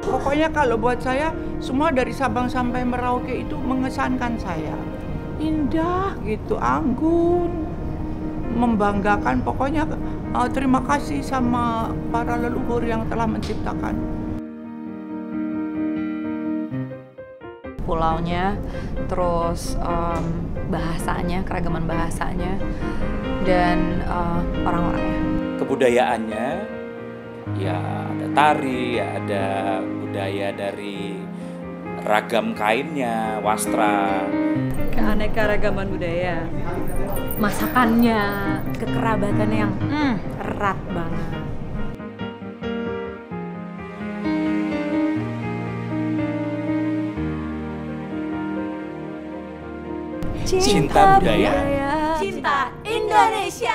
Pokoknya kalau buat saya semua dari Sabang sampai Merauke itu mengesankan saya. Indah gitu, anggun, membanggakan. Pokoknya uh, terima kasih sama para leluhur yang telah menciptakan. Pulaunya, terus um, bahasanya, keragaman bahasanya, dan uh, orang-orangnya. Kebudayaannya, ya ada tari, ya ada budaya dari ragam kainnya, wastra. Keanekaragaman budaya. Masakannya, kekerabatannya yang mm, erat banget. Cinta budaya. Cinta Indonesia.